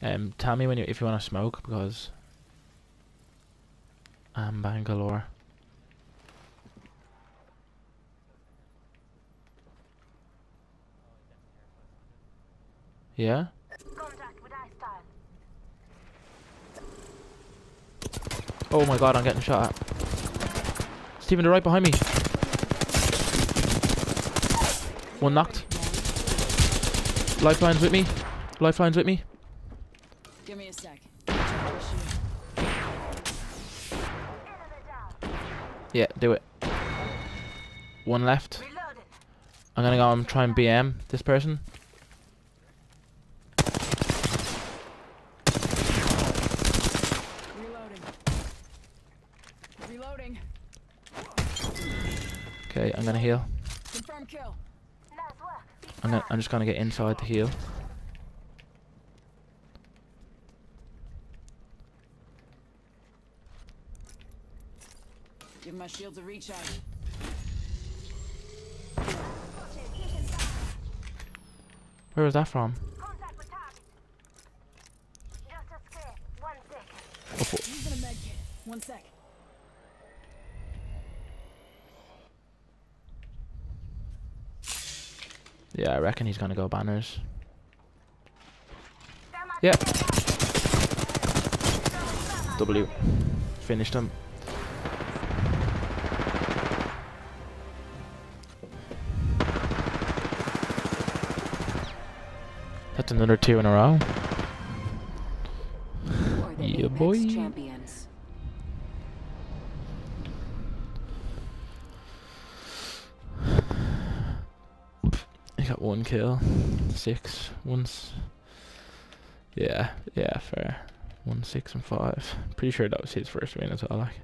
Um, tell me when you if you want to smoke because I'm Bangalore. Yeah. Oh my god, I'm getting shot at. Stephen, they're right behind me. One knocked. Lifeline's with me. Lifeline's with me. Give me a sec. Yeah, do it. One left. I'm gonna go and try and BM this person. Reloading. Reloading. Okay, I'm gonna heal. Confirm kill. I'm gonna, I'm just gonna get inside to heal. Give my shields a recharge. Where was that from? Contact with target. Just a square. One second. Up, w- Using a med kit. One sec. yeah, I reckon he's gonna go banners. Thermite Yeah. W. Finished him. That's another two in a row. Yeah, boy. champions. He got one kill. Six. Once. Yeah, yeah, fair. One, six, and five. Pretty sure that was his first win as well, like.